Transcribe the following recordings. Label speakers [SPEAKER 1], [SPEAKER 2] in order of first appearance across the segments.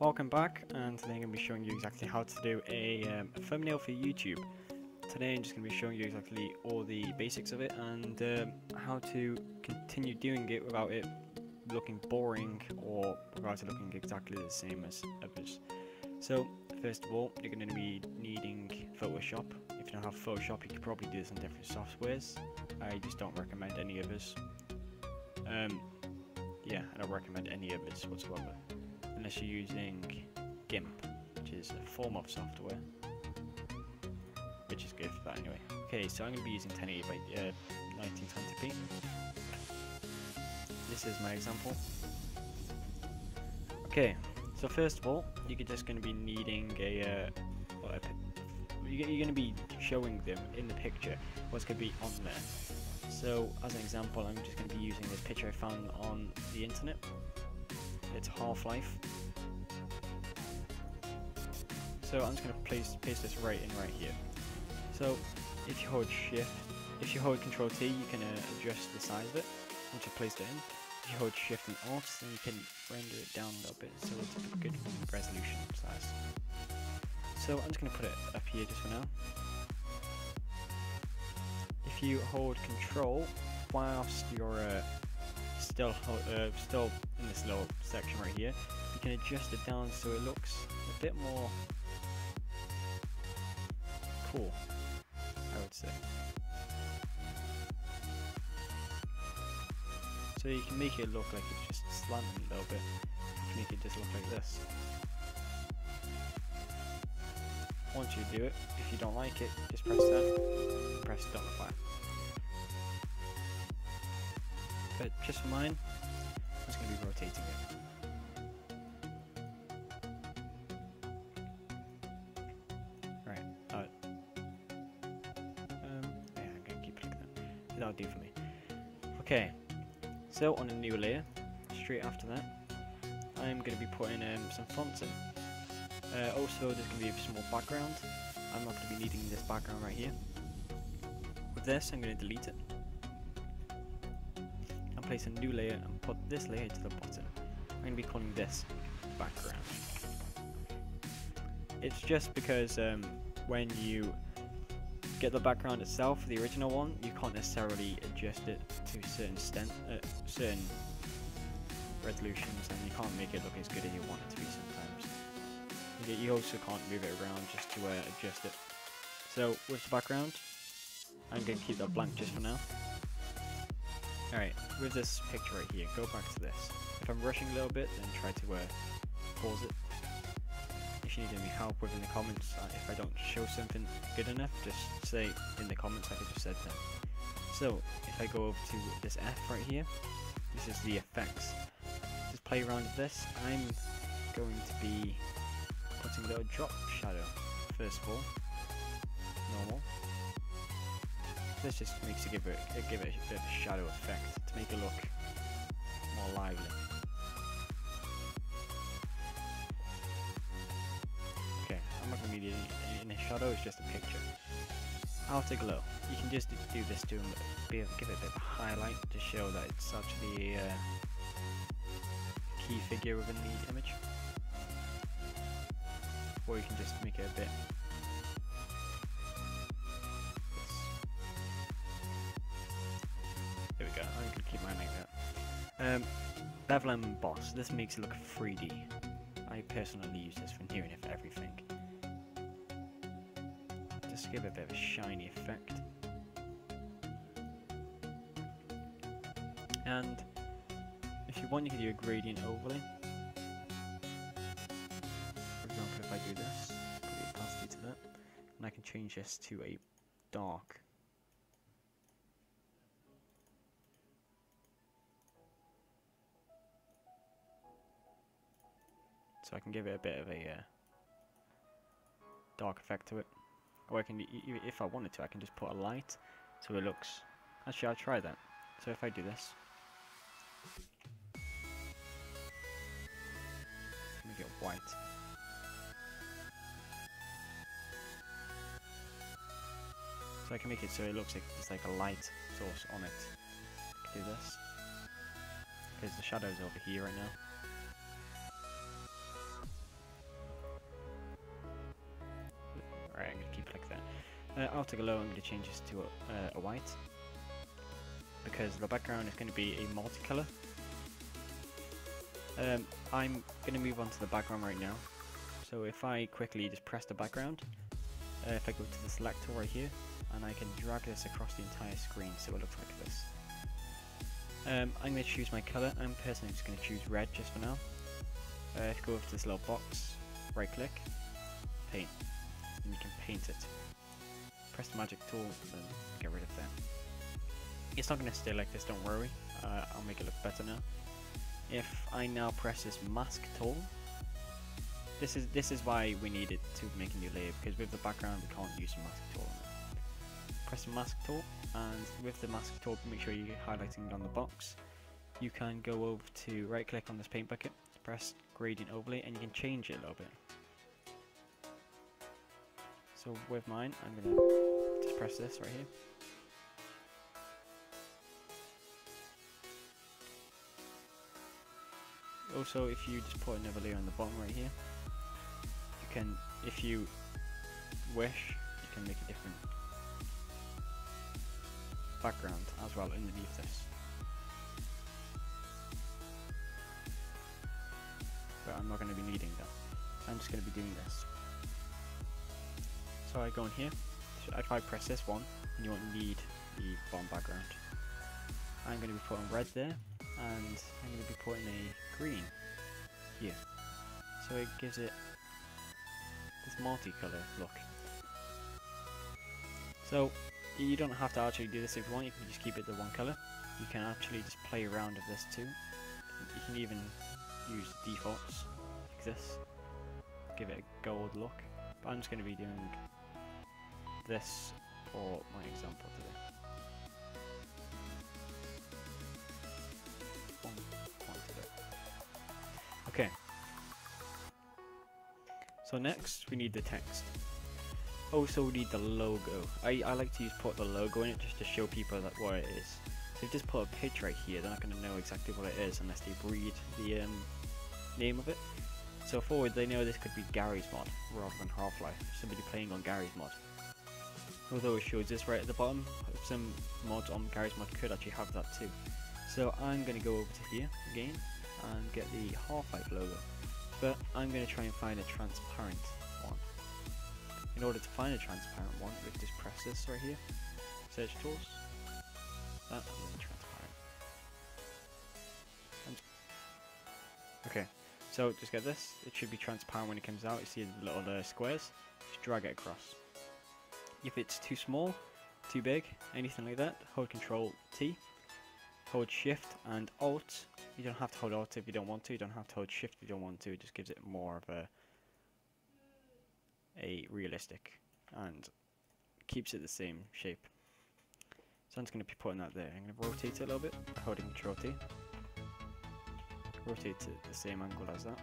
[SPEAKER 1] Welcome back and today I'm going to be showing you exactly how to do a, um, a thumbnail for YouTube. Today I'm just going to be showing you exactly all the basics of it and um, how to continue doing it without it looking boring or without it looking exactly the same as others. So first of all you're going to be needing Photoshop. If you don't have Photoshop you could probably do this on different softwares. I just don't recommend any of others. Um, yeah, I don't recommend any of others whatsoever unless you're using GIMP, which is a form of software, which is good for that anyway. Okay, so I'm going to be using 1080 by uh, 1920p. This is my example. Okay, so first of all, you're just going to be needing a, uh, a you're going to be showing them in the picture what's going to be on there. So, as an example, I'm just going to be using this picture I found on the internet it's Half-Life. So I'm just going to place paste this right in right here. So if you hold shift, if you hold control T you can uh, adjust the size of it once you've placed it in. If you hold shift and alt then you can render it down a little bit so it's a good resolution size. So I'm just going to put it up here just for now. If you hold control whilst you're uh, still uh, still in this little section right here, you can adjust it down so it looks a bit more cool, I would say. So you can make it look like it's just slanting a little bit. You can make it just look like this. Once you do it, if you don't like it, just press that press done apply. But just for mine, I'm just going to be rotating it. Right, uh, um, yeah, I'm going to keep like that. That'll do for me. Okay, so on a new layer, straight after that, I'm going to be putting um, some fonts in. Uh, also, there's going to be a small background. I'm not going to be needing this background right here. With this, I'm going to delete it place a new layer and put this layer to the bottom. I'm going to be calling this background. It's just because um, when you get the background itself, the original one, you can't necessarily adjust it to certain uh, certain resolutions, and you can't make it look as good as you want it to be sometimes. You also can't move it around just to uh, adjust it. So with the background, I'm going to keep that blank just for now. Alright, with this picture right here, go back to this. If I'm rushing a little bit, then try to uh, pause it. If you need any help within the comments, uh, if I don't show something good enough, just say in the comments like I just said then. So, if I go over to this F right here, this is the effects. Just play around with this. I'm going to be putting a little drop shadow, first of all. Normal. This just makes it give it, give it a bit of a shadow effect to make it look more lively. Okay, I'm not going to need any, any shadow, it's just a picture. Outer glow. You can just do this to give it a bit of a highlight to show that it's actually a uh, key figure within the image. Or you can just make it a bit Um, bevel and emboss. This makes it look 3D. I personally use this for near everything. Just give it a bit of a shiny effect. And if you want, you can do a gradient overlay. For example, if I do this, put the opacity to that, and I can change this to a dark so I can give it a bit of a uh, dark effect to it. Or I can, if I wanted to, I can just put a light so it looks... Actually, I'll try that. So if I do this... Make it white. So I can make it so it looks like there's like a light source on it. Do this. Because the shadow's over here right now. Uh, outer glow, I'm going to change this to a, uh, a white because the background is going to be a multicolor. Um, I'm going to move on to the background right now. So if I quickly just press the background, uh, if I go to the selector right here, and I can drag this across the entire screen so it looks like this. Um, I'm going to choose my colour, I'm personally just going to choose red just for now. Uh, if you go over to this little box, right click, paint, and you can paint it. Press the magic tool and get rid of that. It's not going to stay like this, don't worry, uh, I'll make it look better now. If I now press this mask tool, this is this is why we need it to make a new layer because with the background we can't use the mask tool on it. Press the mask tool and with the mask tool make sure you're highlighting it on the box. You can go over to right click on this paint bucket, press gradient overlay and you can change it a little bit. So with mine I'm going to just press this right here. Also if you just put another layer on the bottom right here you can, if you wish, you can make a different background as well underneath this. But I'm not going to be needing that. I'm just going to be doing this. So I go in here, if I press this one, and you won't need the bottom background. I'm going to be putting red there, and I'm going to be putting a green here. So it gives it this multicolour look. So you don't have to actually do this if you want, you can just keep it the one colour. You can actually just play around with this too. You can even use defaults like this, give it a gold look. But I'm just going to be doing this for my example today. Okay, so next we need the text. Also we need the logo. I, I like to use put the logo in it just to show people that what it is. So if you just put a picture right here, they're not going to know exactly what it is unless they read the um, name of it. So forward, they know this could be Garry's mod rather than Half-Life. Somebody playing on Garry's mod. Although it shows this right at the bottom, some mods on Garry's mod could actually have that too. So I'm going to go over to here again and get the Half-Life logo but I'm going to try and find a transparent one. In order to find a transparent one, we just press this right here, search tools, that, and transparent. And okay, so just get this, it should be transparent when it comes out, you see the little uh, squares, just drag it across. If it's too small, too big, anything like that, hold Control T, hold Shift and Alt you don't have to hold Alt if you don't want to. You don't have to hold Shift if you don't want to. It just gives it more of a a realistic and keeps it the same shape. So I'm just going to be putting that there. I'm going to rotate it a little bit, holding Control T. Rotate it the same angle as that.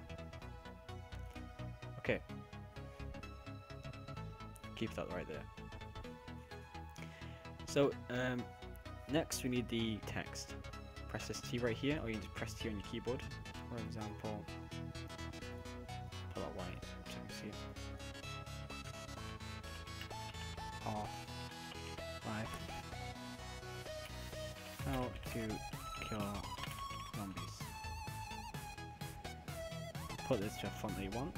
[SPEAKER 1] Okay. Keep that right there. So, um, next we need the text press this T right here, or you can just press T on your keyboard. For example, pull out white so you can see life. How to kill zombies. Put this to a font that you want.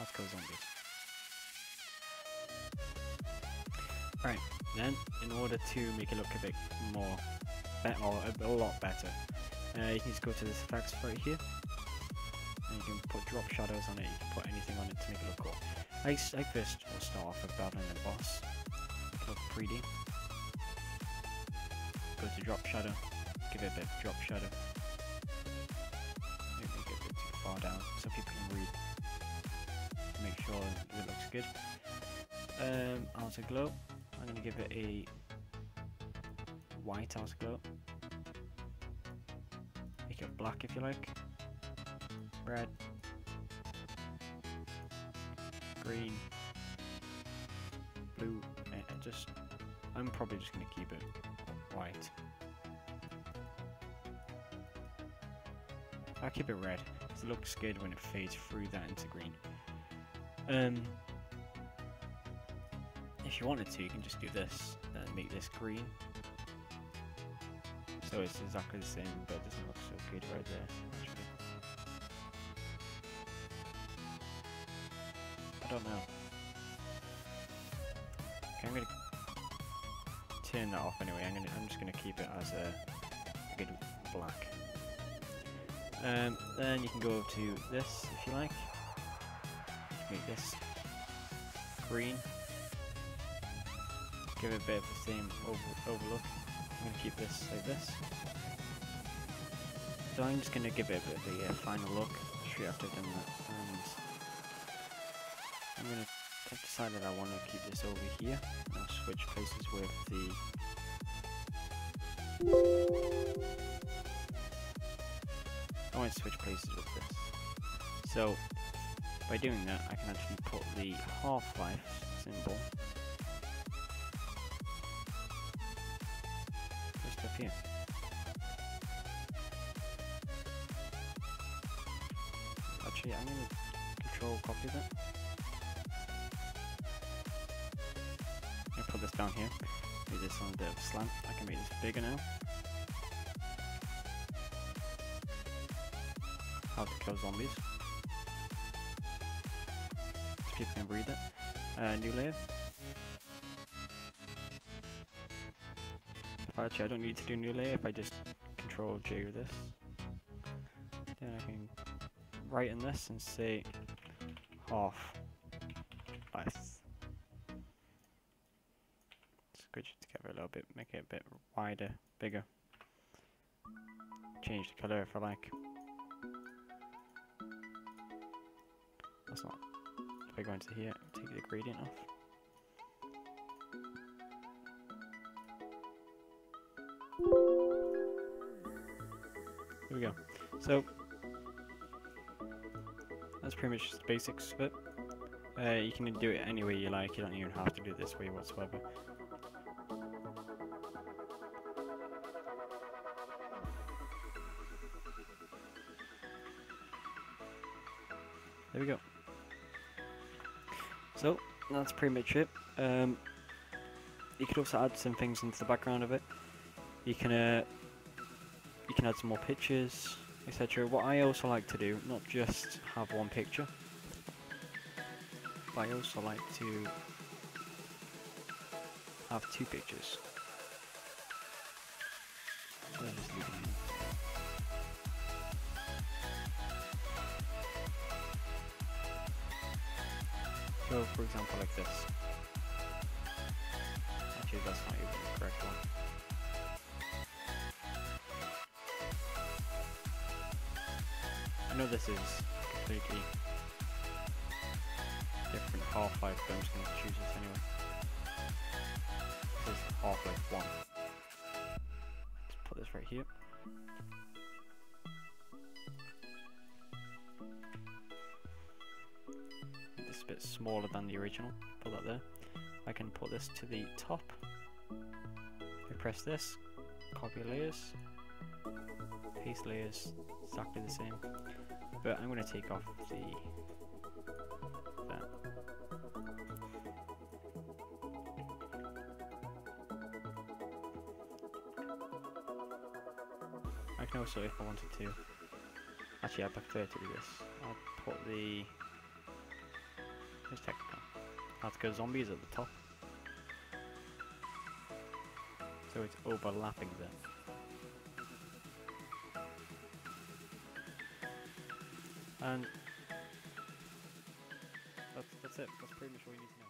[SPEAKER 1] Let's go zombies. Right, then in order to make it look a bit more, better, or a, a lot better, uh, you can just go to this effects right here, and you can put drop shadows on it, you can put anything on it to make it look cool. I, I first will start off with battling the boss, look 3D. Go to drop shadow, give it a bit of drop shadow. Down so people can read make sure it looks good. Um, outer glow, I'm going to give it a white outer glow. Make it black if you like. Red. green, blue, and just, I'm probably just going to keep it white. I'll keep it red, looks good when it fades through that into green. Um, if you wanted to, you can just do this, and make this green. So it's exactly the same, but it doesn't look so good right there, actually. I don't know. Okay, I'm gonna turn that off anyway. I'm gonna I'm just gonna keep it as a good black. Um, then you can go to this if you like. Make this green. Give it a bit of the same over overlook. I'm gonna keep this like this. So I'm just gonna give it a bit of a uh, final look straight after I've done that. And I'm gonna I've decided I want to keep this over here. I'll switch places with the want to switch places with this. So by doing that I can actually put the half-life symbol just up here. Actually I'm going to control copy that. I put this down here. Make this on a bit of slant. I can make this bigger now. How to kill zombies. So people can read it. Uh, new layer. Actually, I don't need to do new layer if I just control J with this. Then I can write in this and say half less. Scooch it together a little bit, make it a bit wider, bigger. Change the colour if I like. That's not. If I go into here, take the gradient off. There we go. So that's pretty much the basics of it. Uh, you can do it any way you like, you don't even have to do it this way whatsoever. There we go. So, that's pretty much it. Um, you could also add some things into the background of it. You can uh, you can add some more pictures, etc. What I also like to do, not just have one picture, but I also like to have two pictures. So, for example, like this. Actually, that's not even the correct one. I know this is completely different Half-Life, but I'm just going to choose this anyway. This is Half-Life 1. Let's put this right here. A bit smaller than the original. Put that there. I can put this to the top. I press this, copy layers, paste layers, exactly the same. But I'm going to take off the. I can also, if I wanted to, actually I prefer to do this. I'll put the Where's Technicon? Let's go zombies at the top. So it's overlapping there. And that's, that's it. That's pretty much all you need to know.